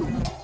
you